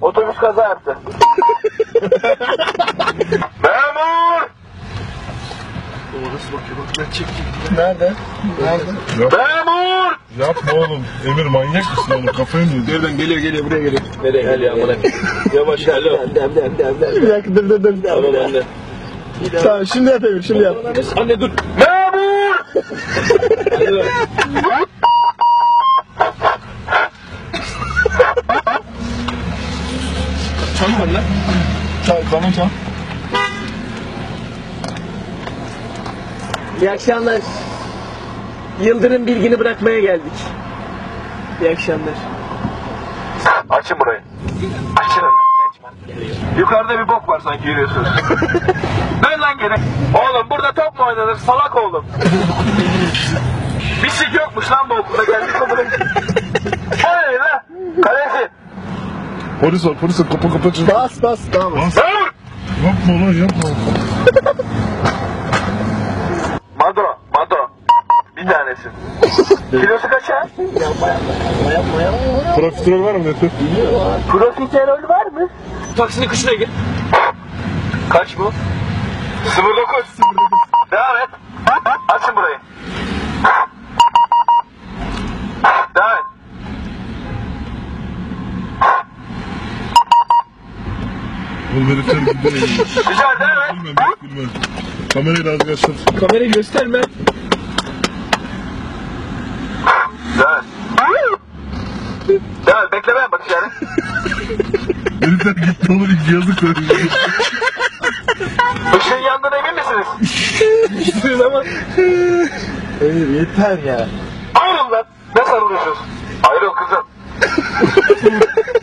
Otobüs kaza yaptı. Memur! Nerede? Nerede? Memur! Yapma oğlum. Emir manyak mısın oğlum? Kafayı mı yedin? Nereden geliyor geliyor buraya geliyor. Nereye geliyor amına? Yavaş alo. Dem dem dem dem. Bir dakika dur dur dur. Tamam anne. Tamam şimdi yap Emir şimdi yap. Anne dur. Memur! Çam var lan. Çam, bana çam. İyi akşamlar. Yıldırım bilgini bırakmaya geldik. İyi akşamlar. Açın burayı. Açın. Yukarıda bir bok var sanki yürüyorsunuz. Dön lan geri. Oğlum burada top mu oynanır? Salak oğlum. bir sik yokmuş lan bu okulda. Polis var polis var. Kapa kapa çabuk. Bas bas tamam. Bas. Yapma lan yapma. Mado. Mado. Bir tanesi. Kilosu kaç ha? Profiterol var mı Neto? Profiterol var mı? Taksinin kışına gir. Kaç bu? 09. 09. Devam et. Açın burayı. Devam et. Oğlum herifler. Güzel devam et. Bilmem bilmem. Kamerayı da az göster. Kamerayı gösterme. Devam et. Devam et. Bekle ben bakış yani. Herifler gitti oğlum yazık lan. Işığın yandığına emin misiniz? Hiçbir ama. Emir yeter ya. Ayrıl lan. Ne sarılıyorsunuz? Ayrıl kızım.